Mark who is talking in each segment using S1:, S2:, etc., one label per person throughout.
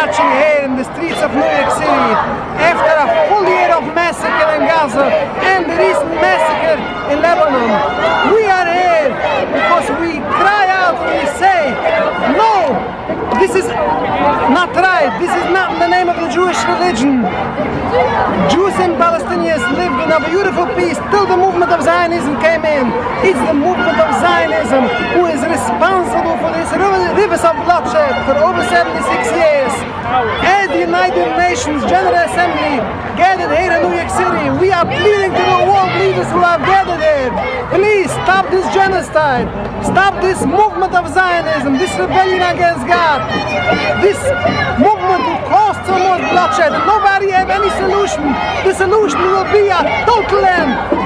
S1: marching here in the streets of New York City after a full year of massacre in Gaza and the recent massacre in Lebanon. We are here because we cry out and we say, no, this is not right. This is not in the name of the Jewish religion. Jews and Palestinians lived in a beautiful peace till the movement of Zionism came in. It's the movement of Zionism who is rivers of bloodshed for over 76 years. At the United Nations General Assembly gathered here in New York City, we are pleading to the world leaders who have gathered here. Please stop this genocide. Stop this movement of Zionism, this rebellion against God. This movement will cause so much bloodshed. Nobody have any solution. The solution will be a total end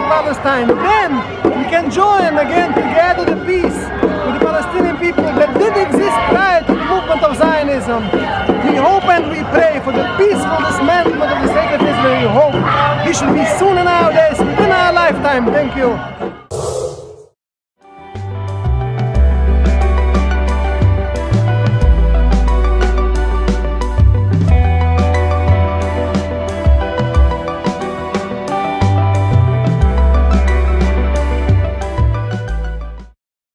S1: of Palestine. Then we can join again together the peace with the Palestinian people that did exist prior to the movement of Zionism. We hope and we pray for the peaceful dismantlement of the state of Israel. We hope this should be sooner nowadays within our lifetime. Thank you.